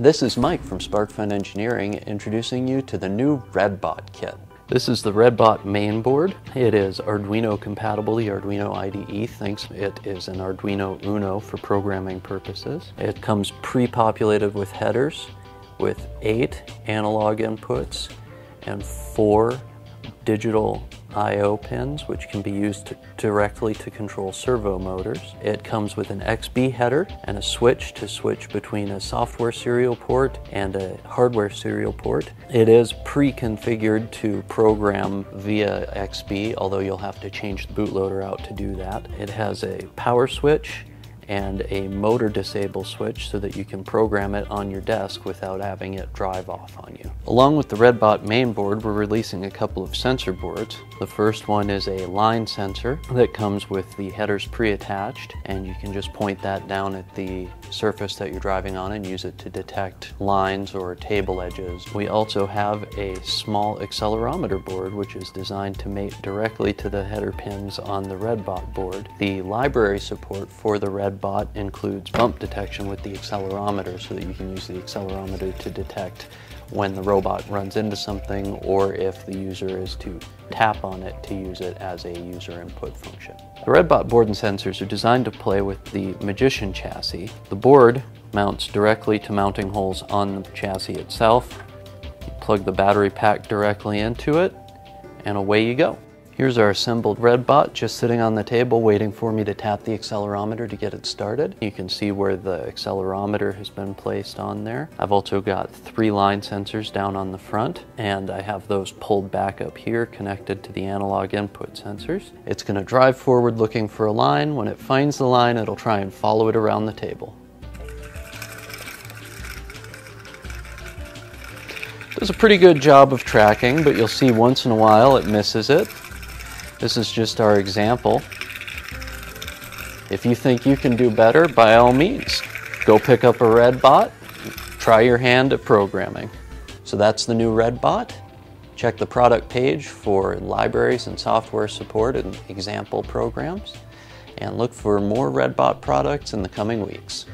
This is Mike from SparkFun Engineering introducing you to the new RedBot kit. This is the RedBot mainboard. It is Arduino compatible. The Arduino IDE thinks it is an Arduino Uno for programming purposes. It comes pre-populated with headers with eight analog inputs and four digital I.O. pins, which can be used to, directly to control servo motors. It comes with an XBee header and a switch to switch between a software serial port and a hardware serial port. It is pre-configured to program via XBee, although you'll have to change the bootloader out to do that. It has a power switch and a motor disable switch so that you can program it on your desk without having it drive off on you. Along with the Redbot mainboard, we're releasing a couple of sensor boards. The first one is a line sensor that comes with the headers pre-attached and you can just point that down at the surface that you're driving on and use it to detect lines or table edges. We also have a small accelerometer board which is designed to mate directly to the header pins on the Redbot board. The library support for the Red bot includes bump detection with the accelerometer so that you can use the accelerometer to detect when the robot runs into something or if the user is to tap on it to use it as a user input function. The Redbot board and sensors are designed to play with the Magician chassis. The board mounts directly to mounting holes on the chassis itself. You plug the battery pack directly into it and away you go. Here's our assembled RedBot just sitting on the table waiting for me to tap the accelerometer to get it started. You can see where the accelerometer has been placed on there. I've also got three line sensors down on the front and I have those pulled back up here connected to the analog input sensors. It's going to drive forward looking for a line. When it finds the line it'll try and follow it around the table. Does a pretty good job of tracking, but you'll see once in a while it misses it. This is just our example. If you think you can do better, by all means, go pick up a RedBot, try your hand at programming. So that's the new RedBot. Check the product page for libraries and software support and example programs, and look for more RedBot products in the coming weeks.